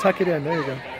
tuck it in. There you go.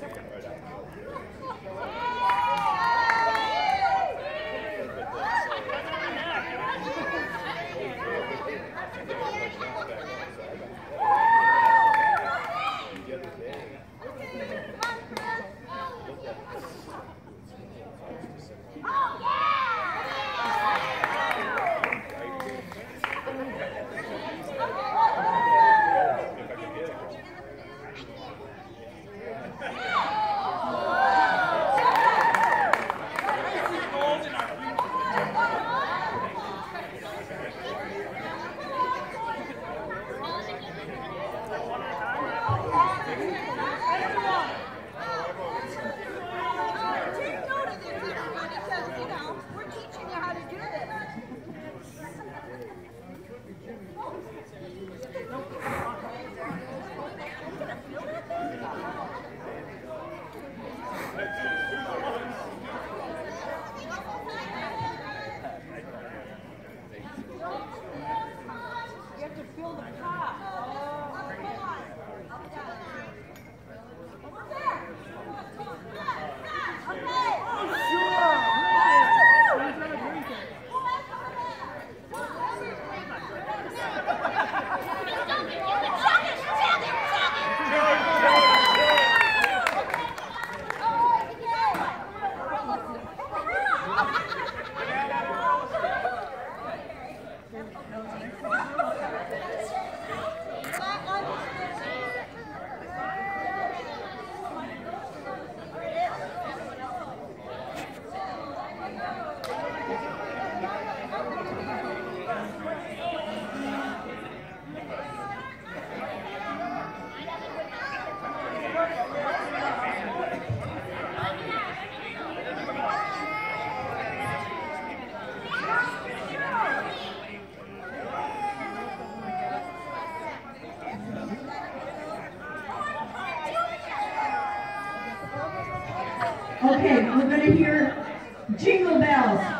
see it right out. Okay, we're going to hear jingle bells.